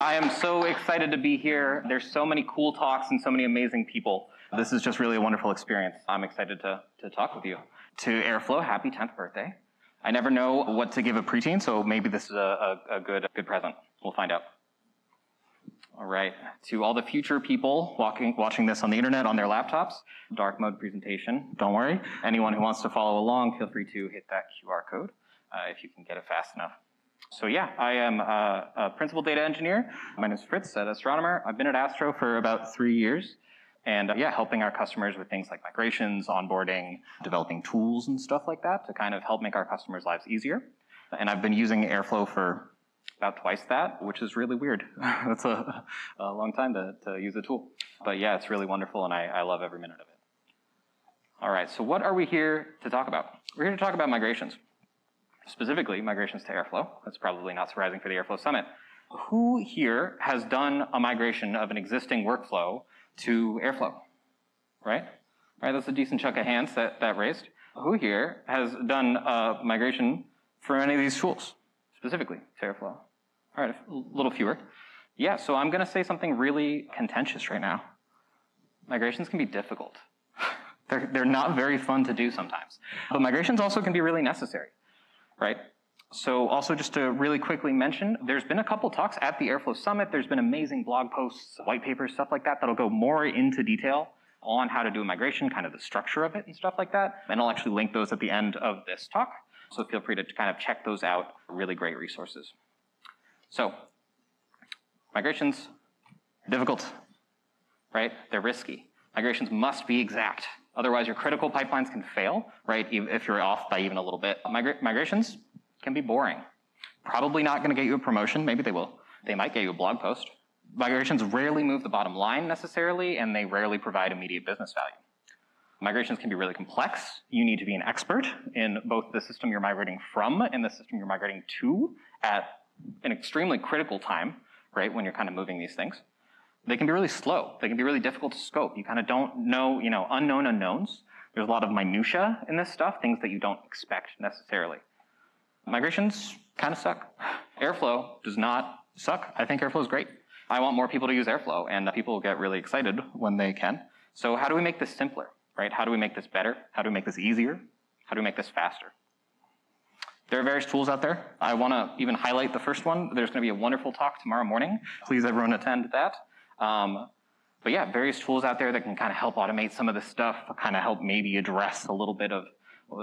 I am so excited to be here. There's so many cool talks and so many amazing people. This is just really a wonderful experience. I'm excited to, to talk with you. To Airflow, happy 10th birthday. I never know what to give a preteen, so maybe this is a, a, a good, good present. We'll find out. All right. To all the future people walking, watching this on the internet on their laptops, dark mode presentation, don't worry. Anyone who wants to follow along, feel free to hit that QR code uh, if you can get it fast enough. So yeah, I am a, a principal data engineer. My name is Fritz at Astronomer. I've been at Astro for about three years. And uh, yeah, helping our customers with things like migrations, onboarding, developing tools and stuff like that to kind of help make our customers' lives easier. And I've been using Airflow for about twice that, which is really weird. That's a, a, long time to, to use a tool. But yeah, it's really wonderful and I, I love every minute of it. All right, so what are we here to talk about? We're here to talk about migrations. Specifically, migrations to Airflow. That's probably not surprising for the Airflow Summit. Who here has done a migration of an existing workflow to Airflow? Right? Right, that's a decent chunk of hands that, that raised. Who here has done a migration for any of these tools, specifically to Airflow? All right, a little fewer. Yeah, so I'm going to say something really contentious right now. Migrations can be difficult. they're, they're not very fun to do sometimes. But migrations also can be really necessary, right? So also just to really quickly mention, there's been a couple talks at the Airflow Summit. There's been amazing blog posts, white papers, stuff like that, that'll go more into detail on how to do a migration, kind of the structure of it and stuff like that. And I'll actually link those at the end of this talk. So feel free to kind of check those out. Really great resources. So, migrations difficult, right? They're risky. Migrations must be exact. Otherwise, your critical pipelines can fail, right? If you're off by even a little bit. Migra migrations can be boring. Probably not going to get you a promotion. Maybe they will. They might get you a blog post. Migrations rarely move the bottom line necessarily, and they rarely provide immediate business value. Migrations can be really complex. You need to be an expert in both the system you're migrating from and the system you're migrating to at an extremely critical time, right, when you're kind of moving these things. They can be really slow. They can be really difficult to scope. You kind of don't know, you know, unknown unknowns. There's a lot of minutia in this stuff, things that you don't expect necessarily. Migrations kind of suck. Airflow does not suck. I think Airflow is great. I want more people to use Airflow, and people get really excited when they can. So how do we make this simpler, right? How do we make this better? How do we make this easier? How do we make this faster? There are various tools out there. I want to even highlight the first one. There's going to be a wonderful talk tomorrow morning. Please, everyone, attend that. Um, but yeah, various tools out there that can kind of help automate some of this stuff, kind of help maybe address a little bit of,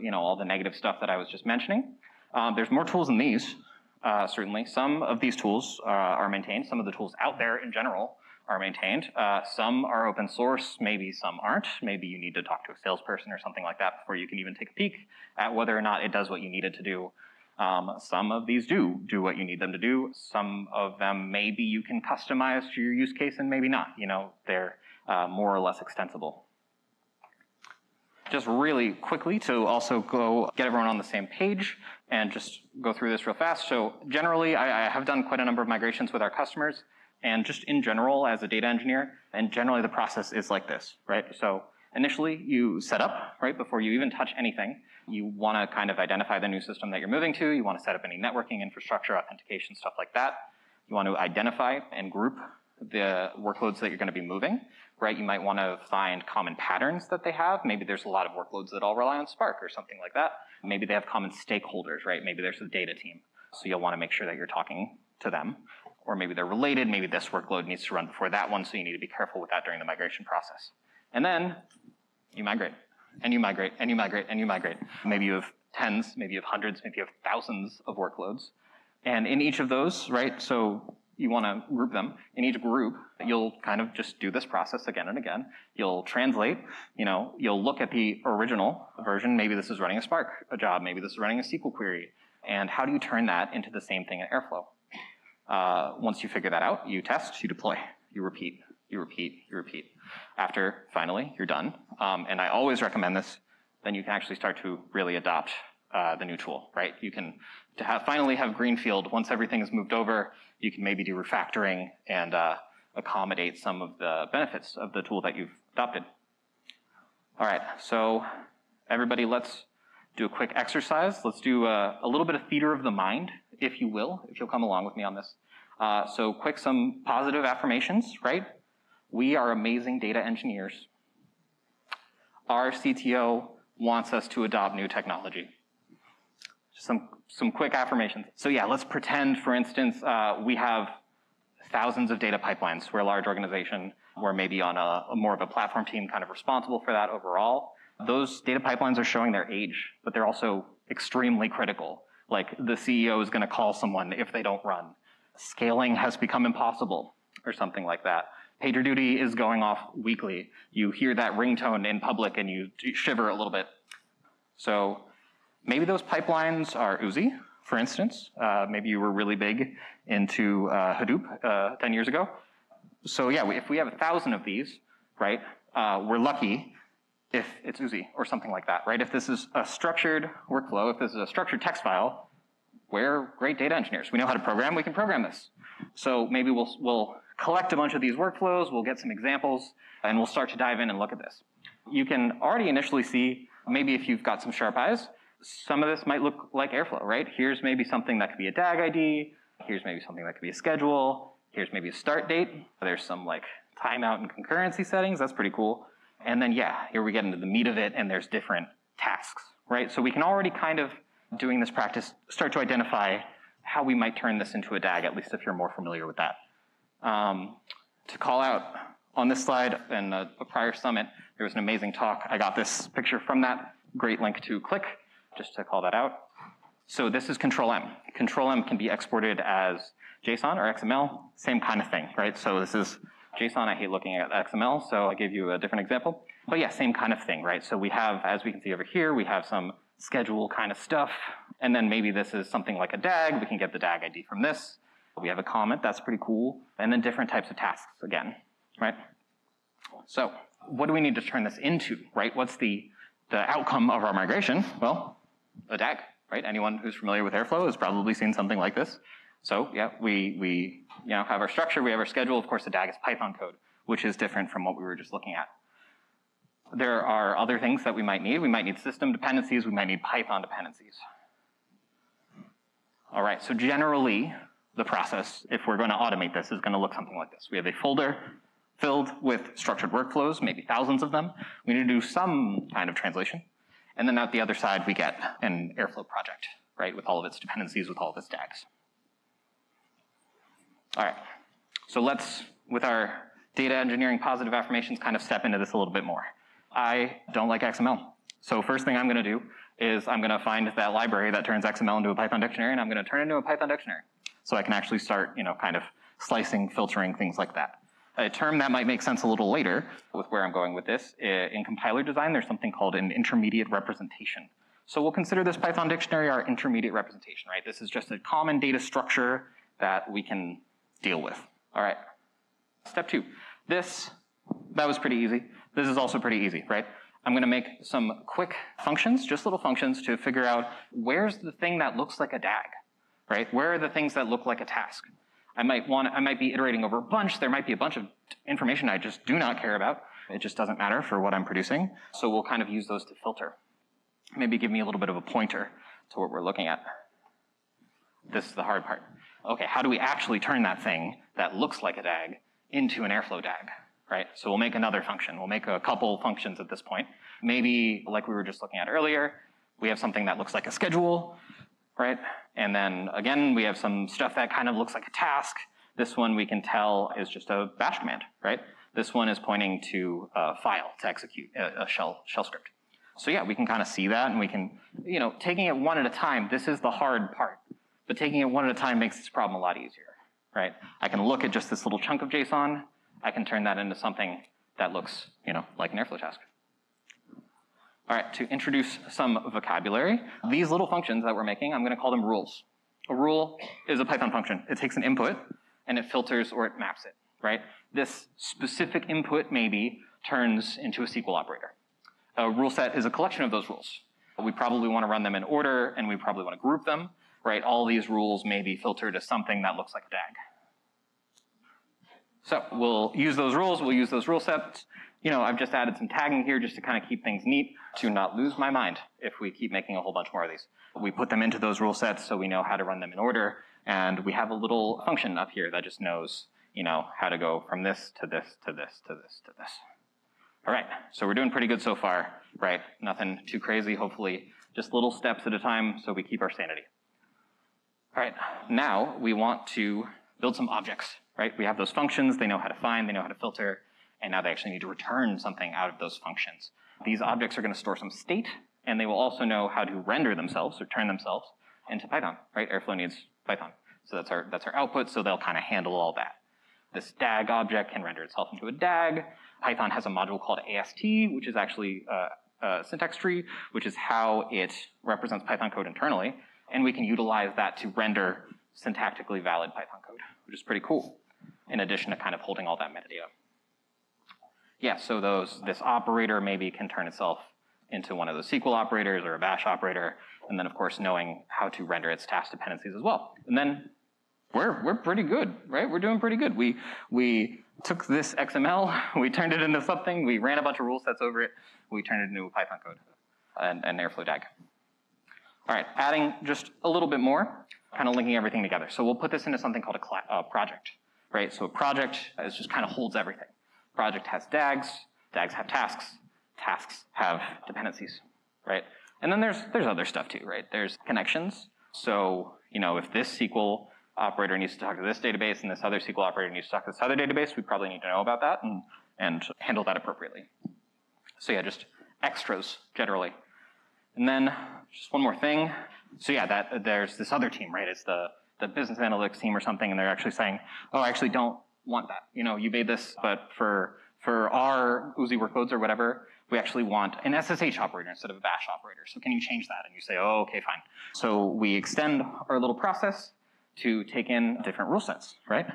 you know, all the negative stuff that I was just mentioning. Um, there's more tools than these, uh, certainly. Some of these tools uh, are maintained. Some of the tools out there in general are maintained. Uh, some are open source, maybe some aren't. Maybe you need to talk to a salesperson or something like that before you can even take a peek at whether or not it does what you need it to do. Um, some of these do do what you need them to do. Some of them maybe you can customize to your use case and maybe not. You know, they're uh, more or less extensible. Just really quickly to also go get everyone on the same page and just go through this real fast. So generally, I, I have done quite a number of migrations with our customers and just in general as a data engineer, and generally the process is like this, right? So initially you set up, right, before you even touch anything. You want to kind of identify the new system that you're moving to. You want to set up any networking infrastructure, authentication, stuff like that. You want to identify and group the workloads that you're going to be moving, right? You might want to find common patterns that they have. Maybe there's a lot of workloads that all rely on Spark or something like that. Maybe they have common stakeholders, right? Maybe there's a data team. So you'll want to make sure that you're talking to them or maybe they're related, maybe this workload needs to run before that one, so you need to be careful with that during the migration process. And then you migrate, and you migrate, and you migrate, and you migrate. Maybe you have tens, maybe you have hundreds, maybe you have thousands of workloads. And in each of those, right, so you want to group them. In each group, you'll kind of just do this process again and again. You'll translate, you know, you'll look at the original version. Maybe this is running a Spark a job. Maybe this is running a SQL query. And how do you turn that into the same thing in Airflow? Uh, once you figure that out, you test, you deploy, you repeat, you repeat, you repeat. After finally you're done, um, and I always recommend this, then you can actually start to really adopt uh, the new tool, right? You can to have finally have greenfield once everything is moved over. You can maybe do refactoring and uh, accommodate some of the benefits of the tool that you've adopted. All right, so everybody, let's do a quick exercise. Let's do a, a little bit of theater of the mind if you will, if you'll come along with me on this. Uh, so quick, some positive affirmations, right? We are amazing data engineers. Our CTO wants us to adopt new technology. Just some, some quick affirmations. So yeah, let's pretend, for instance, uh, we have thousands of data pipelines. We're a large organization. We're maybe on a, a more of a platform team kind of responsible for that overall. Those data pipelines are showing their age, but they're also extremely critical. Like the CEO is going to call someone if they don't run. Scaling has become impossible or something like that. PagerDuty is going off weekly. You hear that ringtone in public and you shiver a little bit. So maybe those pipelines are Oozie, for instance. Uh, maybe you were really big into uh, Hadoop uh, 10 years ago. So yeah, if we have a thousand of these, right, uh, we're lucky if it's Oozie or something like that, right? If this is a structured workflow, if this is a structured text file, we're great data engineers. We know how to program, we can program this. So maybe we'll, we'll collect a bunch of these workflows, we'll get some examples, and we'll start to dive in and look at this. You can already initially see, maybe if you've got some sharp eyes, some of this might look like Airflow, right? Here's maybe something that could be a DAG ID, here's maybe something that could be a schedule, here's maybe a start date, there's some like timeout and concurrency settings, that's pretty cool. And then yeah, here we get into the meat of it and there's different tasks, right? So we can already kind of, doing this practice, start to identify how we might turn this into a DAG, at least if you're more familiar with that. Um, to call out on this slide and a, a prior summit, there was an amazing talk. I got this picture from that. Great link to click, just to call that out. So this is Control M. Control M can be exported as JSON or XML, same kind of thing, right? So this is JSON. I hate looking at XML, so I'll give you a different example. But yeah, same kind of thing, right? So we have, as we can see over here, we have some schedule kind of stuff. And then maybe this is something like a DAG. We can get the DAG ID from this. We have a comment, that's pretty cool. And then different types of tasks again, right? So what do we need to turn this into, right? What's the, the outcome of our migration? Well, a DAG, right? Anyone who's familiar with Airflow has probably seen something like this. So yeah, we, we you know, have our structure, we have our schedule. Of course, the DAG is Python code, which is different from what we were just looking at. There are other things that we might need. We might need system dependencies. We might need Python dependencies. All right, so generally, the process, if we're going to automate this, is going to look something like this. We have a folder filled with structured workflows, maybe thousands of them. We need to do some kind of translation. And then at the other side, we get an Airflow project, right, with all of its dependencies, with all of its DAGs. All right, so let's, with our data engineering positive affirmations, kind of step into this a little bit more. I don't like XML. So first thing I'm going to do is I'm going to find that library that turns XML into a Python dictionary, and I'm going to turn it into a Python dictionary. So I can actually start, you know, kind of slicing, filtering, things like that. A term that might make sense a little later with where I'm going with this, in compiler design, there's something called an intermediate representation. So we'll consider this Python dictionary our intermediate representation, right? This is just a common data structure that we can deal with. All right. Step two. This, that was pretty easy. This is also pretty easy, right? I'm gonna make some quick functions, just little functions to figure out where's the thing that looks like a DAG right? Where are the things that look like a task? I might want, I might be iterating over a bunch. There might be a bunch of information I just do not care about. It just doesn't matter for what I'm producing. So we'll kind of use those to filter. Maybe give me a little bit of a pointer to what we're looking at. This is the hard part. Okay, how do we actually turn that thing that looks like a DAG into an Airflow DAG, right? So we'll make another function. We'll make a couple functions at this point. Maybe, like we were just looking at earlier, we have something that looks like a schedule right? And then again, we have some stuff that kind of looks like a task. This one we can tell is just a bash command, right? This one is pointing to a file to execute a, shell, shell script. So yeah, we can kind of see that and we can, you know, taking it one at a time, this is the hard part. But taking it one at a time makes this problem a lot easier, right? I can look at just this little chunk of JSON, I can turn that into something that looks, you know, like an Airflow task. All right, to introduce some vocabulary, these little functions that we're making, I'm gonna call them rules. A rule is a Python function. It takes an input and it filters or it maps it, right? This specific input maybe turns into a SQL operator. A rule set is a collection of those rules. We probably wanna run them in order and we probably wanna group them, right? All these rules may be filtered to something that looks like a DAG. So we'll use those rules, we'll use those rule sets, you know, I've just added some tagging here just to kind of keep things neat to not lose my mind if we keep making a whole bunch more of these. We put them into those rule sets so we know how to run them in order And we have a little function up here that just knows, you know, how to go from this to this to this to this to this. All right, so we're doing pretty good so far, right? Nothing too crazy, hopefully, just little steps at a time so we keep our sanity. All right, now we want to build some objects, right? We have those functions, they know how to find, they know how to filter, and now they actually need to return something out of those functions. These objects are going to store some state, and they will also know how to render themselves or turn themselves into Python, right? Airflow needs Python. So that's our, that's our output, so they'll kind of handle all that. This DAG object can render itself into a DAG. Python has a module called AST, which is actually a, a syntax tree, which is how it represents Python code internally. And we can utilize that to render syntactically valid Python code, which is pretty cool, in addition to kind of holding all that metadata yeah, so those this operator maybe can turn itself into one of those SQL operators or a bash operator, and then of course knowing how to render its task dependencies as well. And then we're we're pretty good, right? We're doing pretty good. We we took this XML, we turned it into something, we ran a bunch of rule sets over it, we turned it into a Python code and, and Airflow DAG. All right, adding just a little bit more, kind of linking everything together. So we'll put this into something called a uh, project, right? So a project is just kind of holds everything project has DAGs, DAGs have tasks, tasks have dependencies, right? And then there's, there's other stuff too, right? There's connections. So, you know, if this SQL operator needs to talk to this database and this other SQL operator needs to talk to this other database, we probably need to know about that and, and handle that appropriately. So yeah, just extras generally. And then just one more thing. So yeah, that there's this other team, right? It's the, the business analytics team or something, and they're actually saying, oh, I actually don't want that. You know, you made this, but for for our Oozie workloads or whatever, we actually want an SSH operator instead of a bash operator. So can you change that? And you say, oh, okay, fine. So we extend our little process to take in different rule sets, right?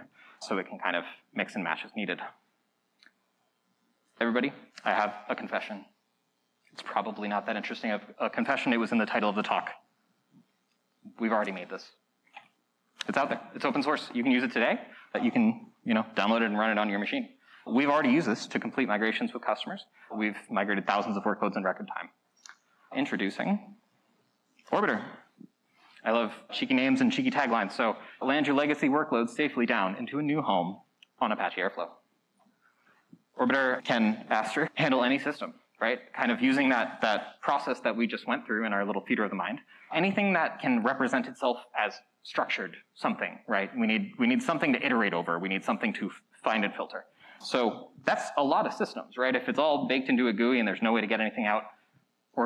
So it can kind of mix and match as needed. Everybody, I have a confession. It's probably not that interesting of a confession. It was in the title of the talk. We've already made this. It's out there. It's open source. You can use it today. But you can you know, download it and run it on your machine. We've already used this to complete migrations with customers. We've migrated thousands of workloads in record time. Introducing Orbiter. I love cheeky names and cheeky taglines. So land your legacy workloads safely down into a new home on Apache Airflow. Orbiter can asterisk handle any system, right? Kind of using that, that process that we just went through in our little theater of the mind. Anything that can represent itself as structured something, right? We need, we need something to iterate over. We need something to find and filter. So that's a lot of systems, right? If it's all baked into a GUI and there's no way to get anything out,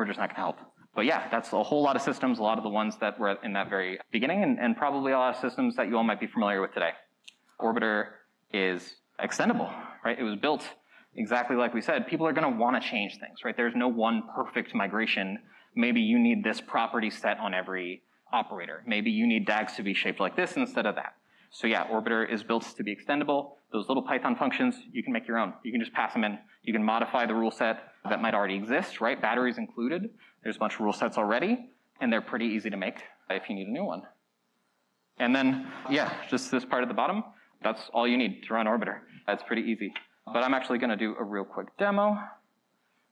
just not gonna help. But yeah, that's a whole lot of systems, a lot of the ones that were in that very beginning, and, and probably a lot of systems that you all might be familiar with today. Orbiter is extendable, right? It was built exactly like we said. People are gonna wanna change things, right? There's no one perfect migration. Maybe you need this property set on every operator. Maybe you need DAGs to be shaped like this instead of that. So yeah, Orbiter is built to be extendable. Those little Python functions, you can make your own. You can just pass them in. You can modify the rule set that might already exist, right? Batteries included. There's a bunch of rule sets already, and they're pretty easy to make if you need a new one. And then, yeah, just this part at the bottom, that's all you need to run Orbiter. That's pretty easy. But I'm actually gonna do a real quick demo.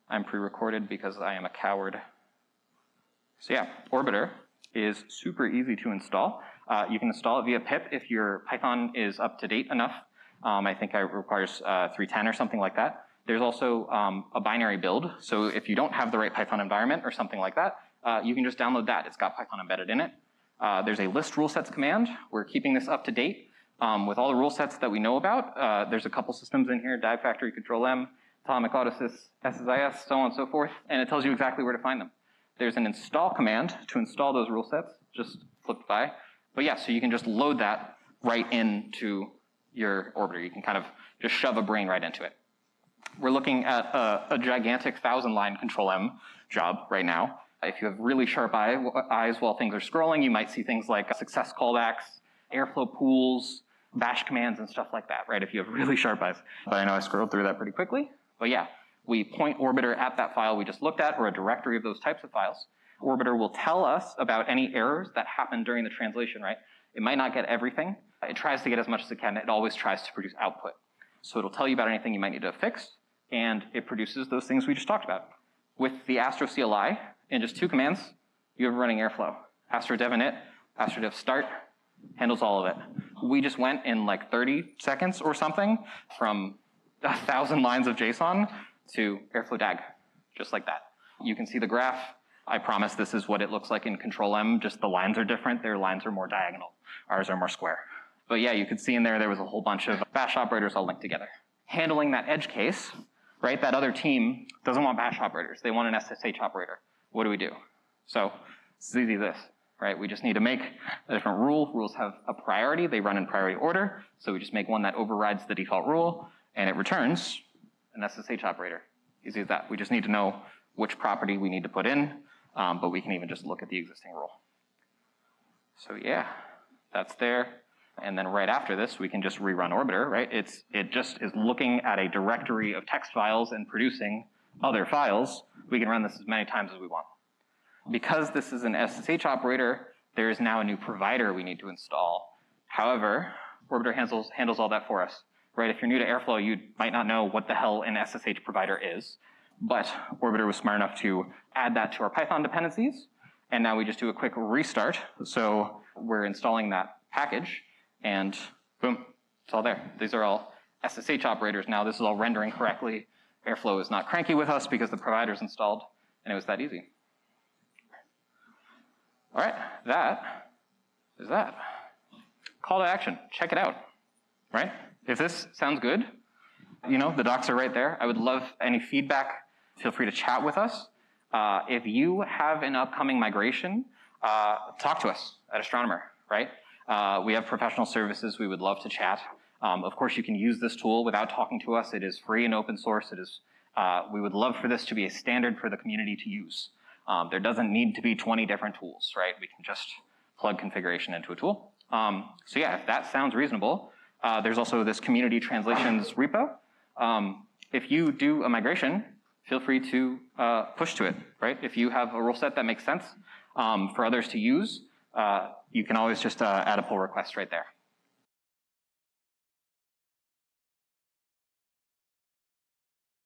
I'm pre-recorded because I am a coward. So yeah, Orbiter is super easy to install. Uh, you can install it via pip if your Python is up to date enough. Um, I think it requires uh, 310 or something like that. There's also um, a binary build, so if you don't have the right Python environment or something like that, uh, you can just download that. It's got Python embedded in it. Uh, there's a list rule sets command. We're keeping this up to date um, with all the rule sets that we know about. Uh, there's a couple systems in here, DAG Factory, Control M, Automic Autosys, SSIS, so on and so forth, and it tells you exactly where to find them. There's an install command to install those rule sets, just flipped by. But yeah, so you can just load that right into your orbiter. You can kind of just shove a brain right into it. We're looking at a, a gigantic thousand line control M job right now. If you have really sharp eye, eyes while things are scrolling, you might see things like success callbacks, airflow pools, bash commands and stuff like that, right? If you have really sharp eyes. But I know I scrolled through that pretty quickly. But yeah, we point Orbiter at that file we just looked at, or a directory of those types of files. Orbiter will tell us about any errors that happen during the translation, right? It might not get everything. It tries to get as much as it can. It always tries to produce output. So it'll tell you about anything you might need to fix, and it produces those things we just talked about. With the Astro CLI, in just two commands, you have running Airflow. Astro dev init, Astro dev start, handles all of it. We just went in like 30 seconds or something from a thousand lines of JSON to Airflow DAG, just like that. You can see the graph. I promise this is what it looks like in Control M, just the lines are different. Their lines are more diagonal. Ours are more square. But yeah, you could see in there, there was a whole bunch of bash operators all linked together. Handling that edge case, right? That other team doesn't want bash operators. They want an SSH operator. What do we do? So it's easy as this, right? We just need to make a different rule. Rules have a priority. They run in priority order. So we just make one that overrides the default rule and it returns an SSH operator. Easy as that. We just need to know which property we need to put in, um, but we can even just look at the existing rule. So yeah, that's there. And then right after this, we can just rerun Orbiter, right? It's, it just is looking at a directory of text files and producing other files. We can run this as many times as we want. Because this is an SSH operator, there is now a new provider we need to install. However, Orbiter handles, handles all that for us, right? If you're new to Airflow, you might not know what the hell an SSH provider is, but Orbiter was smart enough to add that to our Python dependencies, and now we just do a quick restart. So we're installing that package, and boom, it's all there. These are all SSH operators now. This is all rendering correctly. Airflow is not cranky with us because the provider's installed, and it was that easy. All right, that is that. Call to action, check it out, right? If this sounds good, you know, the docs are right there. I would love any feedback. Feel free to chat with us. Uh, if you have an upcoming migration, uh, talk to us at Astronomer, right? Uh, we have professional services. We would love to chat. Um, of course, you can use this tool without talking to us. It is free and open source. It is. Uh, we would love for this to be a standard for the community to use. Um, there doesn't need to be 20 different tools, right? We can just plug configuration into a tool. Um, so yeah, if that sounds reasonable, uh, there's also this community translations repo. Um, if you do a migration, feel free to uh, push to it, right? If you have a rule set that makes sense um, for others to use, uh, you can always just uh, add a pull request right there.